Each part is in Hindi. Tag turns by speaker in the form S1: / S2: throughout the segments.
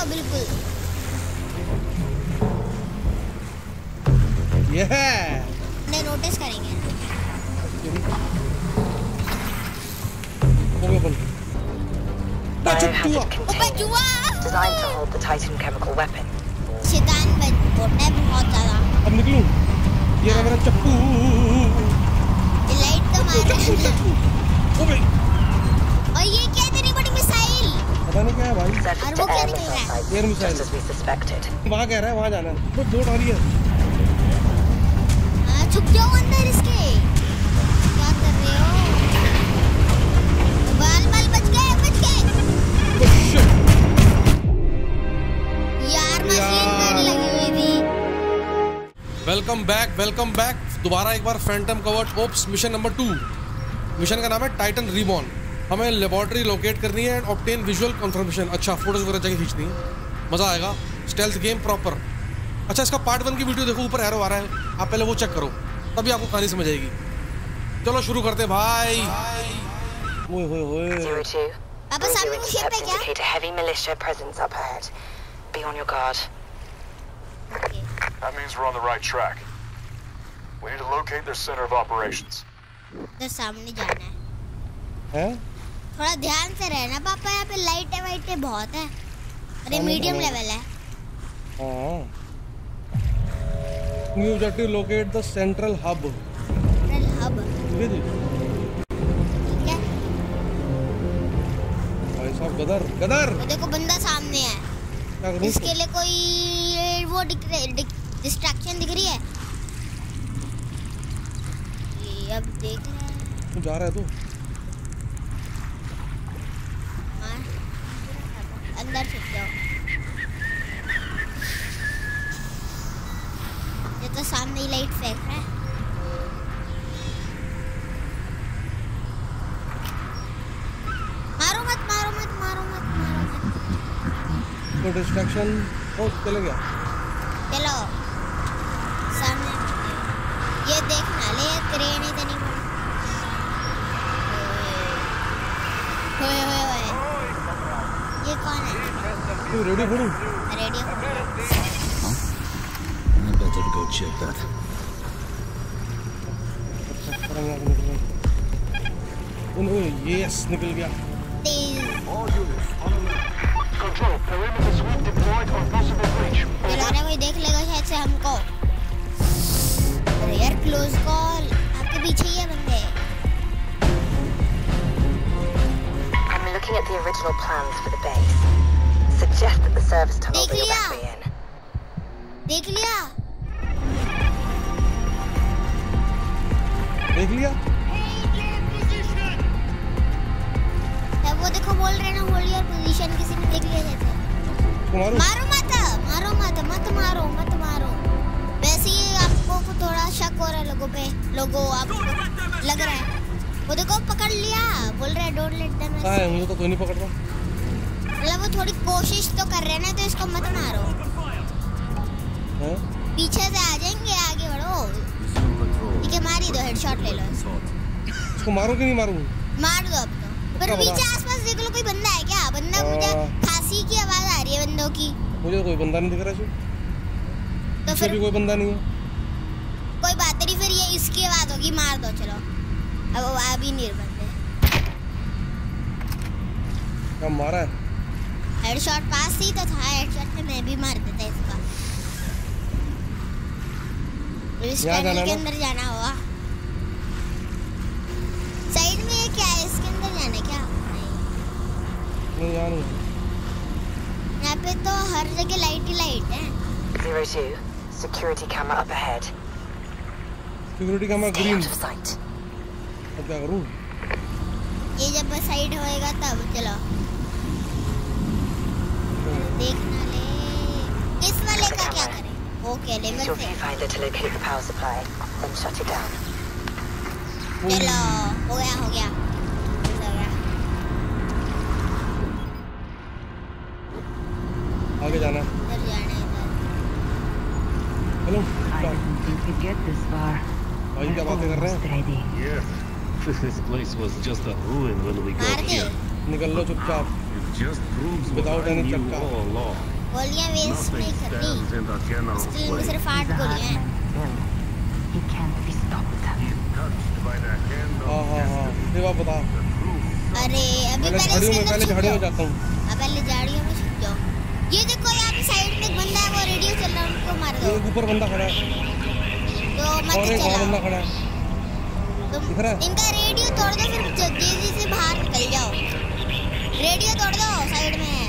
S1: हो बिल्कुल।
S2: ये
S1: नहीं नोटिस करेंगे।
S3: designed to hold the Titan chemical weapon.
S1: शैतान बन है बहुत ज़्यादा।
S2: अब निकलूं? ये रहा मेरा चप्पू।
S1: लाइट तो मार रहा है।
S2: ओ भाई
S1: और ये
S2: पता नहीं क्या है भाई।
S1: और वो क्या निकल रहा है?
S3: we suspected.
S2: वहाँ कह रहा है वहाँ जाना है। दो डाली है।
S1: हाँ, छुप जाओ अंदर इसके। क्या कर रहे हो? बाल बाल बच गए बच गए।
S2: Oh,
S1: यार मशीन गन लगी हुई थी।
S2: वेलकम बैक वेलकम बैक दोबारा एक बार phantom covert ops mission number two mission का नाम है टाइटन रिबॉर्न हमें लेबोरेटरी लोकेट करनी है एंड ऑब्टेन विजुअल कंफर्मेशन अच्छा फ़ोटोज़ वगैरह जगह खींचनी है। मज़ा आएगा। स्टेल्थ गेम प्रॉपर अच्छा इसका पार्ट वन की वीडियो देखो ऊपर एरो आ रहा है। आप पहले वो चेक करो। तभी आपको कहानी समझ आएगी। चलो शुरू करते हैं। भाई। ओए होए होए
S1: पापा सामने वो शिप है क्या?
S3: Heavy militia presence up ahead. Be on your guard.
S4: That means we're on the right track. We need to locate their center of operations.
S1: तो सामने जाना है।
S2: हैं?
S1: थोड़ा ध्यान से रहना पापा यहाँ पे लाइटें वाइटें बहुत है। अरे मीडियम लेवल है।
S2: हाँ। New objective locate the central
S1: hub central
S2: hub है
S1: है।
S2: भाई साहब गदर गदर!
S1: वो देखो बंदा सामने है। इसके लिए कोई वो दिख रही डिस्ट्रैक्शन दिख रही है? ये अब देख रहा है।
S2: तू जा रहा है तू
S1: हाँ। अंदर छुप जाओ ये तो सामने ही लाइट फेंक रहा है मारो मत मारो मत मारो मत मारो मत
S2: तो डिस्ट्रैक्शन हो चले गया
S1: चलो है
S2: तू रेडी करूं
S1: radio
S5: I better go check that.
S2: Yes निकल गया
S1: तेज
S4: Control, perimeter sweep deployed on possible breach.
S1: मुझे लग रहा है कोई देख लेगा शायद से हमको अरे यार क्लोज कॉल आपके पीछे ही है बंदे
S3: I'm looking at the original plans for the base. Suggest that the service tunnel
S1: देख
S3: be your
S1: लिया।
S3: best way in.
S1: देख लिया
S2: देख लिया
S1: वो देखो बोल रहे हैं ना होल्ड योर पोजीशन किसी ने देख लिया जैसे
S2: तुम्हारू
S1: मारो। मत मारो मत मत मारो मत मारो। वैसे ही आपको थोड़ा शक हो रहा है लोगों पे लोगों आपको लग रहा है। वो देखो पकड़ लिया बोल रहा है डोंट लेट देम
S2: मुझे तो कोई नहीं पकड़ रहा।
S1: मतलब वो थोड़ी कोशिश तो कर रहे हैं ना तो इसको मत मारो।
S2: हैं?
S1: पीछे से आ जाएँगे आगे बढ़ो। ठीक है मार ही दो हेडशॉट ले लो। इसको।
S2: मारो कि नहीं मारूं
S1: मार दो अब तो। पर पीछे आसपास देख लो कोई बंदा है क्या? बंदा मुझे
S2: हाँ।
S1: खांसी की आवाज़ आ रही है बंदों की।
S2: मुझे तो कोई बंदा नहीं दिख रहा
S1: तो फिर
S2: भी कोई बंदा नहीं है।
S1: कोई बात नहीं फिर ये इसकी आवाज़ होगी मार दो चलो। अब वो आ भी नहीं बंदे।
S2: क्या मारा है।
S1: हेडशॉट पास ही तो था हेडशॉट में मैं भी मार देता इसका। इस टनल के अंदर जाना होगा। साइड में ये क्या? है इसके अंदर जाना क्या? नहीं
S2: नहीं यहाँ नहीं
S1: यहाँ पे तो हर जगह लाइट ही लाइट है।
S3: Zero two. Security camera up ahead.
S2: Security camera
S3: Stay
S2: green
S3: out of sight.
S2: अब क्या करूँ?
S1: ये जब साइड होएगा तब चलो। करें ओके
S3: Use
S1: लेवल
S3: your
S1: से
S3: viewfinder to locate the power supply, then shut it down.
S1: चलो हो गया हो गया हो गया
S2: आगे जाना है
S1: इधर जाना है इधर
S2: hello
S6: I didn't think we'd get this far.
S2: भाई क्या बातें कर रहे हैं
S6: Almost ready.
S4: Yeah.
S5: This place was just a ruin when we
S1: मार
S5: got
S1: दे
S5: here.
S2: निकल लो चुपचाप
S5: It just proves what
S2: Without
S5: I
S2: any
S5: knew
S2: chakka.
S5: all along.
S1: गोलियाँ वेस्ट नहीं करनी स्टील में सिर्फ़ आठ गोलियाँ हैं.
S6: He can't be stopped.
S5: Hand
S2: हाँ हाँ हाँ। बता
S1: अरे अभी
S2: पहले झाड़ियों में पहले
S1: छुप
S2: झाड़ियों में जाता हूँ।
S1: अब पहले झाड़ियों में छुप जाओ। ये देखो यहाँ पे साइड में एक बंदा है वो रेडियो चल रहा है उनको मार दो।
S2: एक ऊपर बंदा खड़ा है।
S1: तो मत
S2: और एक और बंदा खड़ा है। दिख रहा है?
S1: इनका रेडियो तोड़ दो फिर जल्दी से बाहर निकल जाओ। रेडियो तोड़ दो साइड में है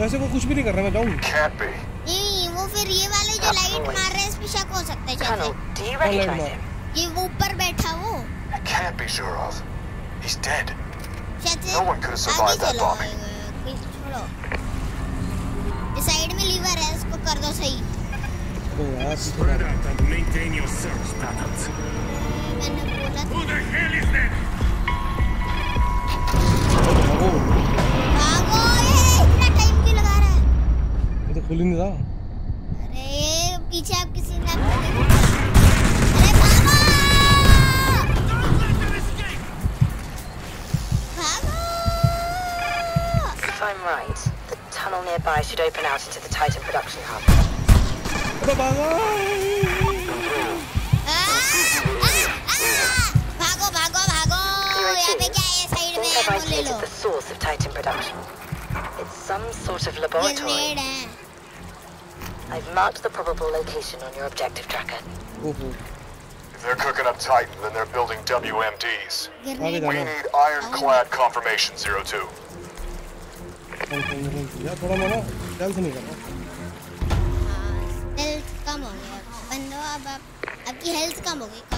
S2: वैसे वो कुछ भी नहीं कर रहा मैं जाऊँ.
S1: नहीं वो फिर ये वाले जो लाइट मार रहे हैं इस पे शक हो सकता है शायद? ये वो ऊपर बैठा वो
S4: It can't be Zurov. He's dead.
S1: शायद से
S4: No one could have
S1: आगे
S4: survived that
S1: चलो
S4: bombing.
S1: कोई छोड़ो ये साइड में लीवर है इसको कर दो सही
S2: तो यार पीछे
S5: Spread
S2: जा।
S5: out and maintain your search patterns.
S1: मैंने बोला था
S5: Who the hell is that?
S2: भागो खुल ही नहीं रहा
S1: अरे ये पीछे आप किसी ने आपको देखा अरे भागो भागो
S3: If I'm right, the tunnel nearby should open out into the Titan production hub.
S2: अबे भागो
S1: आ, आ, आ, भागो भागो भागो
S3: Zero
S1: यहाँ पे
S3: two.
S1: क्या है साइड में
S3: think I've
S1: एमो ले लो
S3: isolated the source of Titan production. It's some sort of
S1: ये
S3: laboratory. I've marked the probable location on your objective tracker.
S2: Mm -hmm.
S4: If they're cooking up Titan, then they're building WMDs. We need ironclad confirmation, Zero Two.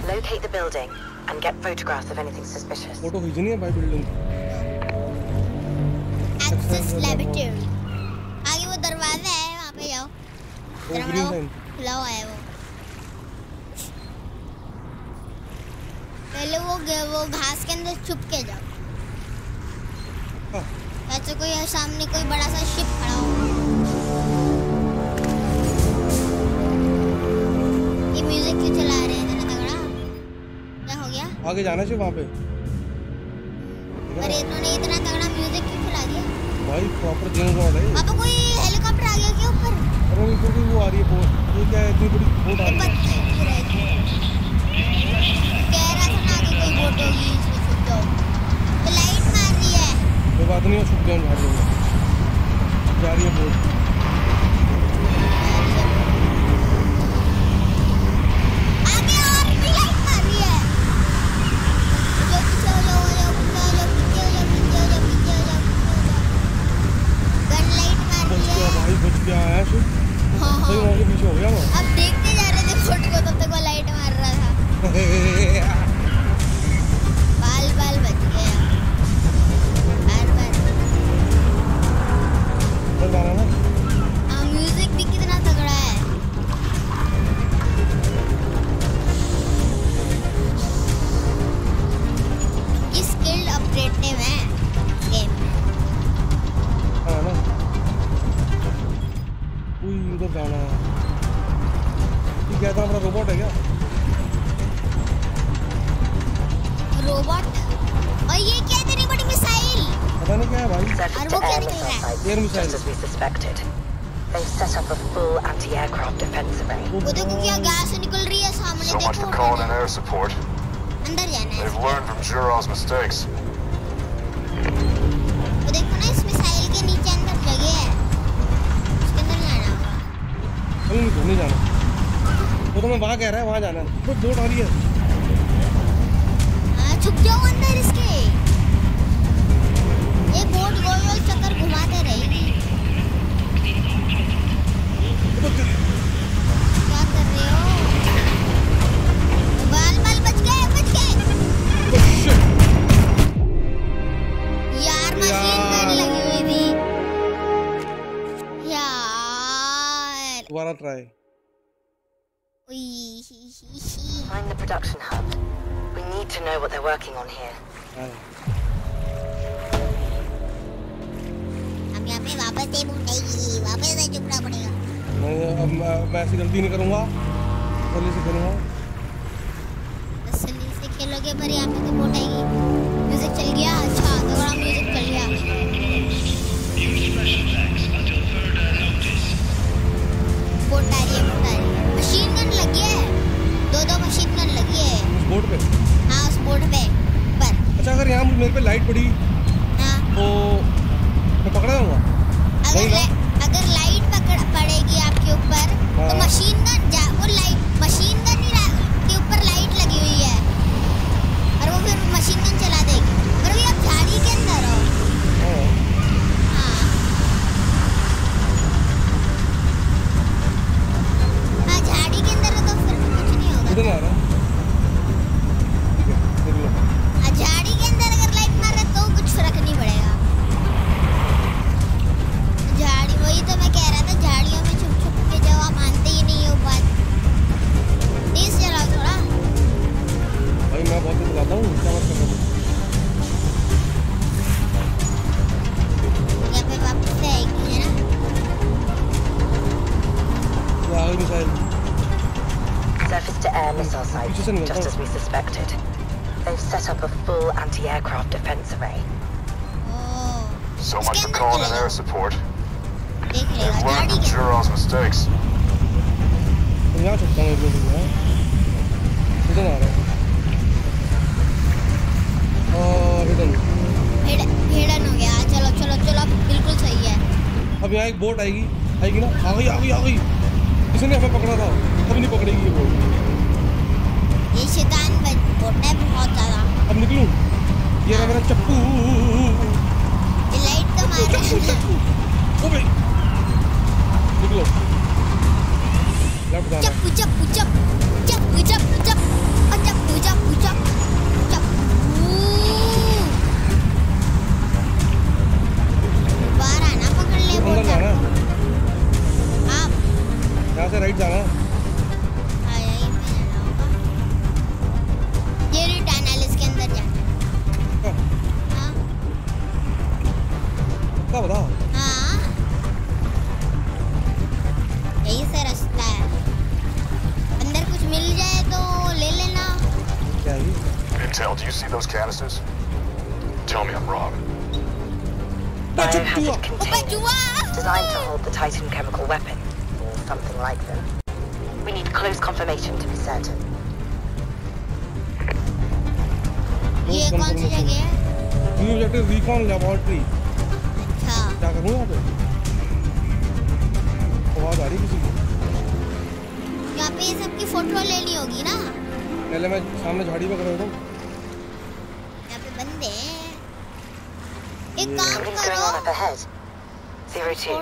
S3: Locate the building and get photographs of anything suspicious.
S1: Access laboratory. वो
S2: ग्रीन साइन
S1: खुला हुआ है वो पहले वो वो घास के अंदर छुप के जाओ। ऐसे कोई सामने कोई बड़ा सा शिप खड़ा हो ये म्यूज़िक क्यों चला रहे हैं इतना तगड़ा क्या हो गया
S2: आगे जाना चाहिए वहाँ पे
S1: पर इन्होंने इतना तगड़ा म्यूज़िक क्यों चला दिया
S2: भाई प्रॉपर जेम्स बॉन्ड है
S1: वहाँ पे कोई हेलीकॉप्टर आ गया क्या ऊपर
S2: थोड़ी वो आ रही है पोस्ट ये क्या है इतनी बड़ी बोट आ रही है
S1: कोई
S2: बात नहीं है छुप जाऊँ जा रही है बोट
S4: Jurov's mistakes.
S1: वो देखो ना इस मिसाइल के नीचे अंदर जगह है। उसके अंदर जाना। होगा
S2: नहीं जाना। वो तो मैं वहाँ कह रहा है वहाँ जाना। है वो दो डॉरी है।
S1: हाँ छुप जाओ अंदर इसके। यार
S2: दोबारा ट्राई
S1: उई, ही, ही, ही।
S3: Find the production hub. We need to know what they're working on here.
S1: हम यहाँ पे वापस से बूटेगी वापस से चुपना पड़ेगा
S2: मैं अब मैं, मैं ऐसी गलती नहीं करूँगा जल्दी से करूँगा
S1: तसल्ली से खेलो के पर यहाँ पे तो बोट आएगी म्यूज़िक चल गया अच्छा तो बड़ा म्यूज़िक चल गया
S2: बोर्ड पे?
S1: हाँ उस बोट पे पर।
S2: अच्छा अगर यहाँ मेरे पे लाइट पड़ी
S1: हाँ।
S2: तो मैं पकड़ा जाऊँगा
S1: अगर ला- अगर लाइट पकड़ पड़ेगी आपके ऊपर हाँ। तो
S2: हाँ।
S1: मशीन गन जा वो लाइट मशीन गन ही के ऊपर लाइट लगी हुई है। और वो फिर मशीन गन चला देगी। पर भी आप झाड़ी के अंदर हो।
S2: हाँ।
S1: हाँ हाँ झाड़ी के अंदर तो फिर कुछ नहीं होगा।
S3: just as we suspected. They've set up a full anti aircraft defense array.
S1: Oh
S4: So
S1: इसके
S4: much for
S1: अंदर
S4: calling in
S1: चलेगा।
S4: air support.
S1: देख
S4: They've
S1: लेगा
S4: learned
S1: झाड़ी
S4: from
S1: के
S4: Jural's mistakes.
S2: तो यहाँ चलता हूँ एक मिनट में इधर आ रहा है और इधर
S1: हिड- हिडन हो गया चलो चलो चलो अब बिल्कुल सही है
S2: अब यहाँ एक बोट आएगी आएगी ना आ गई आ गई आ गई किसी ने हमें पकड़ा था अब नहीं पकड़ेगी ये बोट
S1: ये शैतान बोट है बहुत ज़्यादा।
S2: अब निकलूँ? ये रहा मेरा चप्पू।
S1: ये लाइट तो मार है।
S2: निकलो।
S1: चप्पू चप्पू चप्पू चप्पू चप्पू चप्पू चप्पू चप्पू चप्पू चप्पू। बाहर आना पकड़ ले
S2: जाना। है।
S1: आप
S2: यहाँ से राइट जाना। क्या बता
S1: हाँ यही से रास्ता है अंदर कुछ मिल जाए तो ले लेना
S2: क्या है ये
S4: Intel, do you see those canisters? Tell me I'm wrong.
S2: ना चप्पू
S3: Biohazard
S1: ऊपर
S3: containers,
S1: जुआ
S3: designed to hold the Titan chemical weapon, or something like them. We need close confirmation to be certain.
S1: ये कौन सी जगह है
S2: न्यू ऑब्जेक्टिव रिकॉन लेबोरेटरी
S1: अच्छा
S2: करूँ यहाँ पे आवाज़ आ रही किसी की
S1: यहाँ पे सबकी फ़ोटो लेनी होगी ना
S2: पहले मैं सामने झाड़ी पे खड़ा हूँ
S1: यहाँ पे बंदे एक काम करो.
S3: Zero two,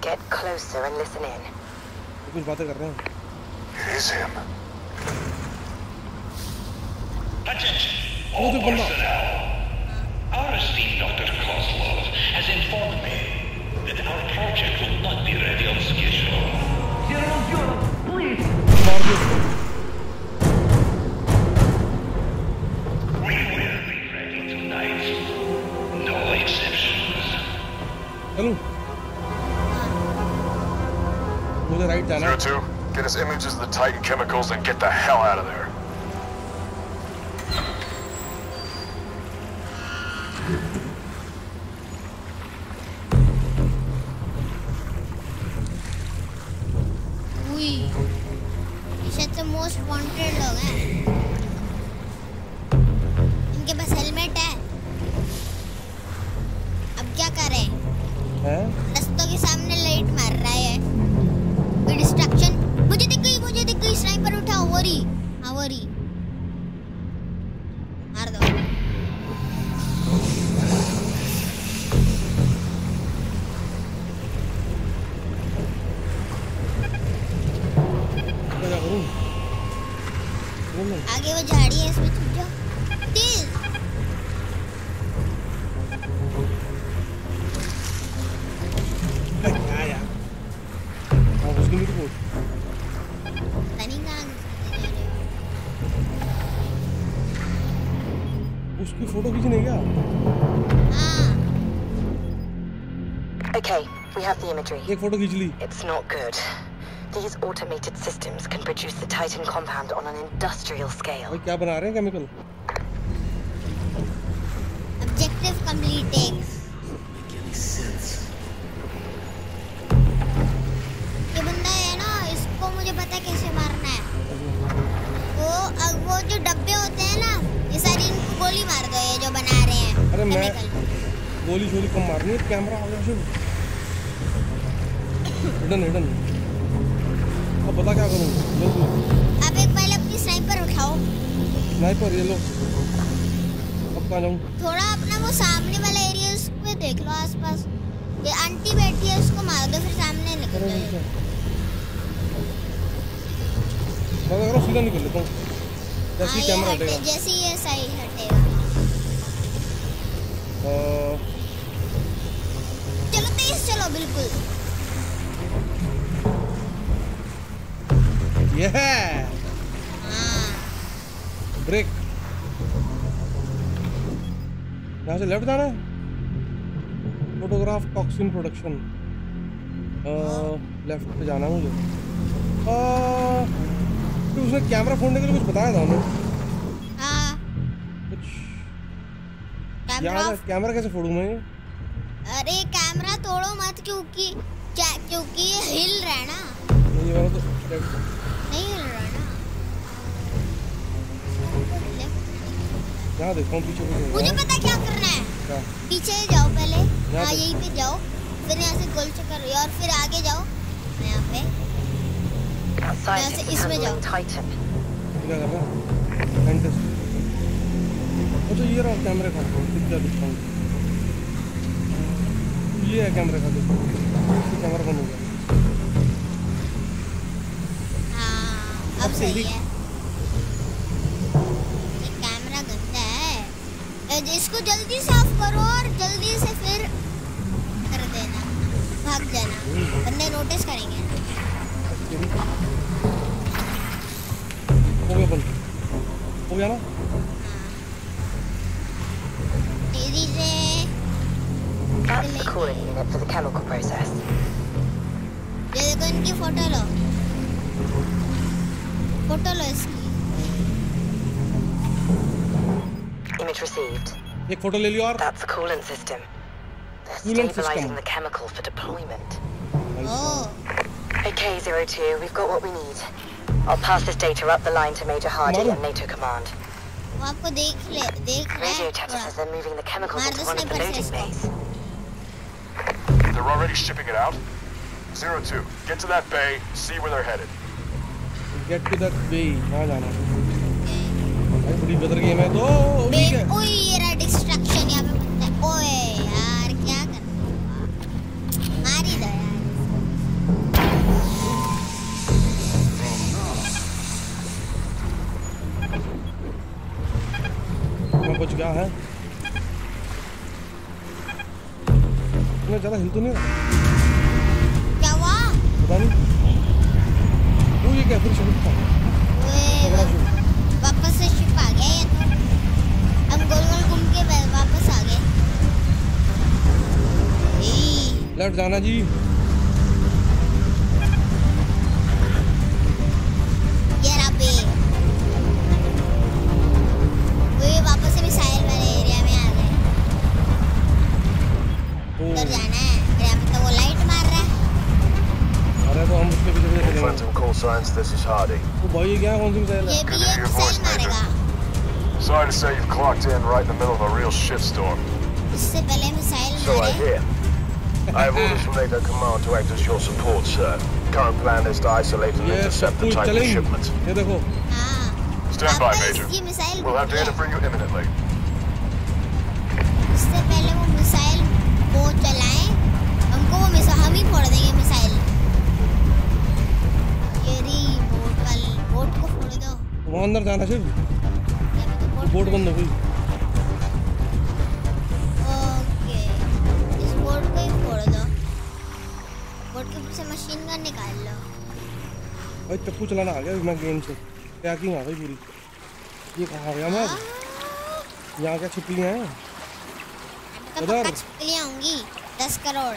S3: get closer and listen in.
S2: कुछ बातें कर रहे हैं
S4: It is him.
S2: वो तो बंदा
S7: Our esteemed Dr. Kozlov has informed me that our project will not be ready on schedule.
S2: General Europe, please!
S7: We will be ready tonight. No exceptions.
S2: Hello.
S4: Zero two, get us images of the Titan chemicals and get the hell out of there.
S1: वो झाड़ी है इसमें छुप जाओ। तेज।
S2: उसकी फ़ोटो खींचने क्या
S1: हाँ।
S3: Okay, we have the imagery.
S2: एक फ़ोटो खींच ली।
S3: It's not good. These automated systems can produce the Titan compound on an industrial scale.
S2: क्या बना रहे हैं केमिकल?
S1: Objective completed. ये बंदा है ना इसको मुझे पता है कैसे मारना है वो अब वो जो डब्बे होते हैं ना ये सारी इनको गोली मार दो ये जो बना रहे हैं
S2: अरे मैं गोली शोली कम मारनी है कैमरा आ गया हिडन हिडन अब बता क्या करूँ?
S1: आप एक पहले अपनी स्नाइपर उठाओ।
S2: स्नाइपर ये लो। अब कहाँ जाऊँ
S1: थोड़ा अपना वो सामने वाला एरिया पे देख लो आसपास। ये आंटी बैठी है उसको मार दो फिर सामने निकल जाओ।
S2: मैं हूँ सीधा निकल लेता हूँ। जैसे
S1: हाँ
S2: ही कैमरा हटेगा।
S1: जैसे ही ये साइड हटेगा।
S2: अह,
S1: चलो तेज चलो बिल्कुल।
S2: हाँ ब्रेक यहाँ से लेफ़्ट जाना है? फोटोग्राफ टॉक्सिन प्रोडक्शन लेफ़्ट पे जाना है मुझे। अह, फिर उसने कैमरा फोड़ने के लिए कुछ बताया था हमें
S1: हाँ।
S2: कुछ
S1: कैमरा
S2: याद कैमरा कैसे फोड़ूं मैं?
S1: अरे कैमरा तोड़ो मत क्योंकि क्या क्योंकि ये हिल रहा है ना।
S2: ये वाला तो
S1: नहीं हिल रहा। ना
S2: यहाँ देखता हूँ पीछे कुछ
S1: मुझे पता क्या करना है
S2: क्या
S1: पीछे जाओ पहले हाँ यहीं पे जाओ। फिर यहाँ से गोल चक्कर और फिर आगे जाओ। यहाँ पे। So
S3: it's
S1: इसमें जाओ।
S2: क्या कर रहा है अच्छा ये रहा कैमरे का दिख गया ये है कैमरे का देखो। कैमरा बंद हो गया।
S1: अब सही। है। ये कैमरा गंदा है। इसको जल्दी साफ़ करो और जल्दी से फिर कर देना। भाग जाना। बंदे नोटिस करेंगे।
S2: हो गया बंद। हो गया ना?
S1: तेज़ी से
S3: That's the cooling unit for the chemical process.
S1: ये देखो इनकी फ़ोटो लो।
S3: Image received.
S2: एक फोटो ले लियो और
S3: That's the coolant system. They're
S2: Coolant
S3: stabilizing
S2: system.
S3: the chemical for deployment.
S1: O
S3: Okay, Zero Two, we've got what we need. I'll pass this data up the line to Major Hardy
S2: Mother.
S3: and NATO Command.
S1: वो आपको देख ले देख रहा
S3: Radio
S1: है
S3: chatter
S1: थोड़ा
S3: says they're moving the chemicals
S1: मार
S3: into
S1: दो
S3: one of the
S1: sniper
S3: loading
S1: से
S3: bays.
S4: They're already shipping it out. Zero two. Get to that bay. See where they're headed.
S2: Get to that way कहाँ जाना है? बड़ी बेदर गेम है तो ठीक है।
S1: ओए ये रहा डिस्ट्रैक्शन यहाँ पे बनता है। ओए यार क्या कर रहे हो? मार ही दो यार।
S2: मैं कुछ गया है? मैं ज़्यादा हिल तो नहीं रहा?
S1: क्या हुआ?
S2: पता नहीं। ये फिर शुरू था
S1: वापस से शिप आ गया ये तो हम गोल गोल घूम के वापस आ गए
S2: लेफ़्ट जाना जी
S4: voice,
S1: missile
S4: Major.
S1: मारेगा
S4: Sorry to say you've clocked in right in the middle of a real shitstorm.
S1: इससे पहले मिसाइल
S8: So I
S1: मारे
S8: hear. I have orders from NATO Command to act as your support, sir. Current plan is to isolate and
S2: ये
S8: intercept
S2: सब
S8: the
S2: कुछ
S8: Titan
S2: चलेंगे
S8: shipment.
S2: ये देखो
S1: हाँ
S4: Stand by,
S1: वापस
S4: Major.
S1: ये मिसाइल
S4: We'll have
S1: घूम
S4: data
S1: गया।
S4: for you imminently.
S1: इससे पहले वो मिसाइल वो चलाएं हमको वो मिसाइल हम ही फोड़ देंगे
S2: वहाँ अंदर जाना सिर्फ़
S1: तो बोट
S2: बोट बंद हो गई।
S1: ओके। इस बोट को ही फोड़ दो बोट के ऊपर से मशीन गन निकाल लो।
S2: भाई चप्पू चलाना आ गया मैं गेम से। पैकिंग आ गई पूरी। ये कहाँ आ गया मैं?
S1: हाँ,
S2: यहाँ क्या छिपलियाँ हैं?
S1: तो
S2: उधर।
S1: पक्का छिपकलियाँ होंगी दस करोड़।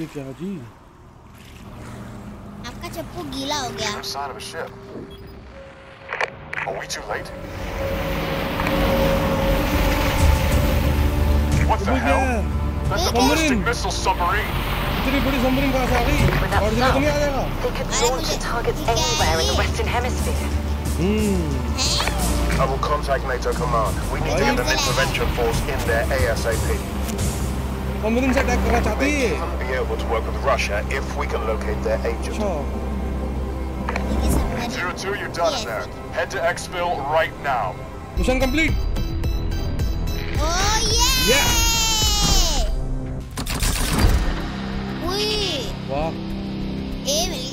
S2: ये क्या जी?
S1: चप्पू गीला हो गया
S4: No sign of a ship. Are we too late? What the
S2: ये क्या
S4: hell?
S2: है
S4: That's a
S1: Submarine.
S4: ballistic missile submarine.
S2: इतनी बड़ी सबमरीन कहाँ से आ गई
S3: With that
S2: और जिला तो नहीं आ
S3: stuff,
S2: जाएगा
S3: they could
S1: अरे
S3: launch
S1: मुझे-
S3: at targets
S1: क्या है
S3: anywhere in the
S1: ये?
S3: Western Hemisphere.
S1: हैं
S4: I will contact NATO command. We need to get an intervention force in there ASAP.
S2: हम उनसे अटैक करना
S4: We
S2: चाहते
S4: may
S2: हैं
S4: even be able to work with Russia if we can locate their agent.
S9: Zero two, you're done yes. in there. Head to Xville right now.
S2: Mission complete.
S1: Oh yeah. Yeah.
S2: We.
S1: What? Emily.